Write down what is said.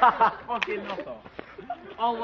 Fucking nothing. Allah